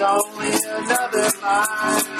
only another line.